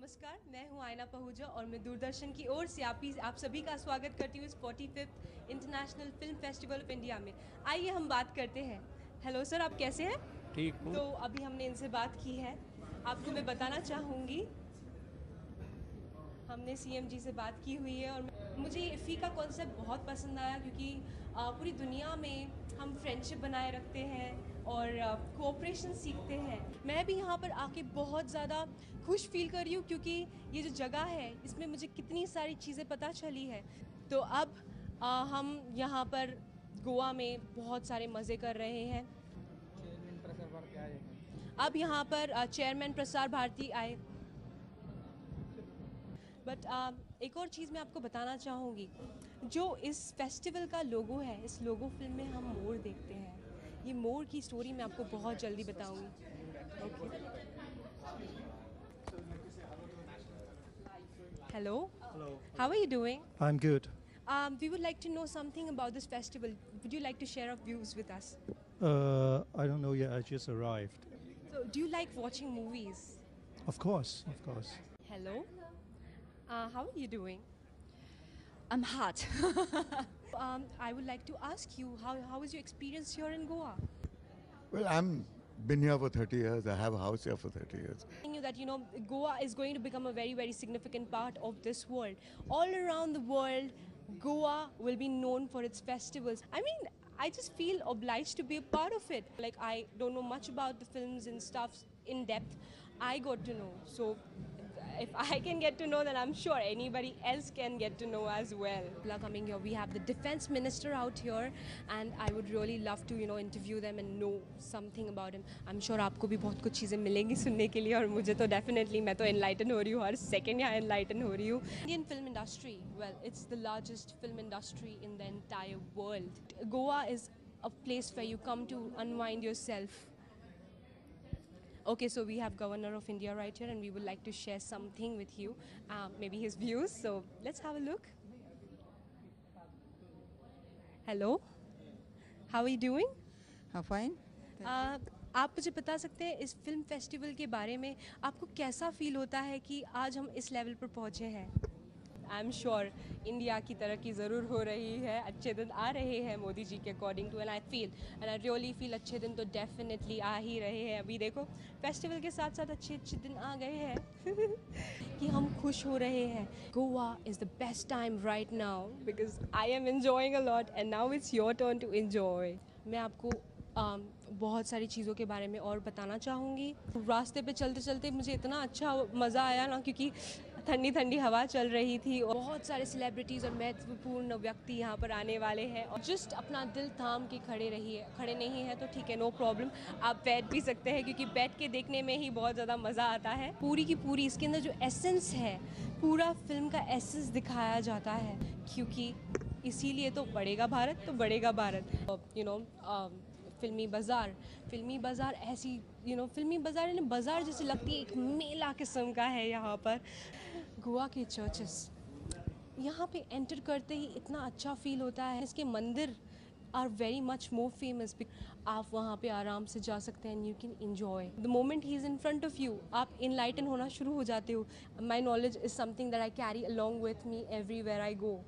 नमस्कार मैं हूँ आयना पहुजा और मैं दूरदर्शन की ओर से आप आप सभी का स्वागत करती हूँ इस forty fifth international film festival of India में। आइए हम बात करते हैं। हेलो सर आप कैसे हैं? ठीक हूँ। तो अभी हमने इनसे बात की है। आपको मैं बताना चाहूँगी हमने सीएम जी से बात की हुई है और मुझे इफ़ी का कॉन्सेप्ट बहुत पसंद आया क्योंकि पूरी दुनिया में हम फ्रेंडशिप बनाए रखते हैं। और कोऑपरेशन सीखते हैं। मैं भी यहाँ पर आके बहुत ज़्यादा खुश फील कर रही हूँ क्योंकि ये जो जगह है इसमें मुझे कितनी सारी चीज़ें पता चली है। तो अब आ, हम यहाँ पर गोवा में बहुत सारे मज़े कर रहे हैं। अब यहाँ पर चेयरमैन प्रसार भारती आए। बट uh, एक और चीज़ मैं आपको बताना चाहूँगी। जो इस फेस्टिवल का लोगो है इस लोगो फ़िल्म में हम मोर देखते हैं। ये मोर की स्टोरी मैं आपको बहुत जल्दी बताऊँगी okay hello Hello. How are you doing I'm good. Um, we would like to know something about this festival. Would you like to share your views with us? Uh, I don't know yet. I just arrived. So, do you like watching movies? Of course, of course. Hello. Uh, how are you doing? I'm hot. Um, I would like to ask you how, how is your experience here in Goa? Well, I'm been here for 30 years. I have a house here for 30 years. Telling you that you know Goa is going to become a very very significant part of this world. All around the world, Goa will be known for its festivals. I mean. I just feel obliged to be a part of it. Like I don't know much about the films and stuff in depth. I got to know. So if I can get to know, then I'm sure anybody else can get to know as well. People are coming here. We have the defense minister out here, and I would really love to, you know, interview them and know something about him. I'm sure आपको भी बहुत कुछ चीज़ें मिलेंगी सुनने के लिए और मुझे तो definitely मैं तो enlighten हो रही हूँ हर second यहाँ enlighten हो रही हूँ. Indian film industry, well, it's the largest film industry in the entire world. Goa is a place where you come to unwind yourself. Okay, so we have Governor of India right here, and we would like to share something with you, uh, maybe his views. So let's have a look. Hello, how are you doing? I'm fine. Uh, आप मुझे बता सकते हैं इस film festival के बारे में आपको कैसा फील होता है कि आज हम इस लेवल पर पहुँचे हैं आई एम श्योर इंडिया की तरक्की ज़रूर हो रही है। अच्छे दिन आ रहे हैं मोदी जी के according to and I feel and I really feel अच्छे दिन तो डेफिनेटली आ ही रहे हैं। अभी देखो फेस्टिवल के साथ साथ अच्छे अच्छे दिन आ गए हैं। कि हम खुश हो रहे हैं। Goa is the best time right now because I am enjoying a lot and now it's your turn to enjoy मैं आपको um, बहुत सारी चीज़ों के बारे में और बताना चाहूँगी। रास्ते पे चलते चलते मुझे इतना अच्छा मज़ा आया ना क्योंकि ठंडी ठंडी हवा चल रही थी और बहुत सारे सेलिब्रिटीज़ और महत्वपूर्ण व्यक्ति यहाँ पर आने वाले हैं और जस्ट अपना दिल थाम के खड़े रहिए, खड़े नहीं है तो ठीक है नो प्रॉब्लम आप बैठ भी सकते हैं क्योंकि बैठ के देखने में ही बहुत ज़्यादा मज़ा आता है। पूरी की पूरी इसके अंदर जो एसेंस है, पूरा फ़िल्म का एसेंस दिखाया जाता है क्योंकि इसीलिए तो बढ़ेगा भारत तो बढ़ेगा भारत. यू नो फिल्मी बाज़ार। फिल्मी बाज़ार ऐसी यू नो फिल्मी बाज़ार यानी बाज़ार जैसे लगती है, एक मेला किस्म का है यहाँ पर। गोवा के चर्चेस यहाँ पे एंटर करते ही इतना अच्छा फील होता है। इसके मंदिर are very much more famous आप वहाँ पे आराम से जा सकते हैं you can enjoy the moment he is in front of you आप इनलाइटन होना शुरू हो जाते हो। My knowledge is something that I carry along with me everywhere I go